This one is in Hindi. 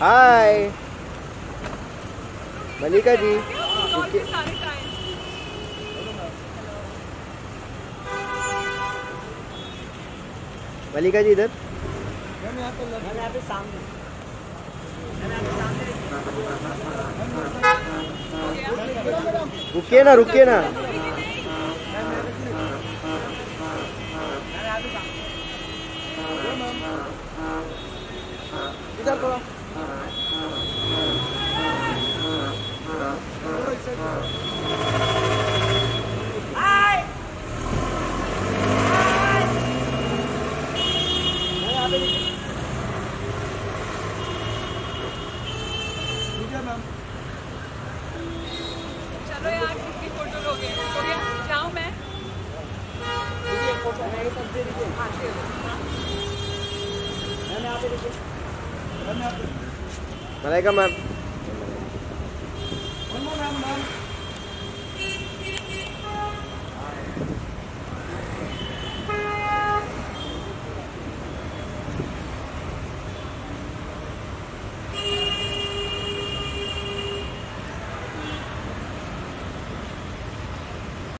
हाय मलिका जी मलिका जी इधर। रुकिए ना रुकिए ना। इधर थोड़ा हाँ, दे दो। Malaika ma'am One more, ma'am, ma'am.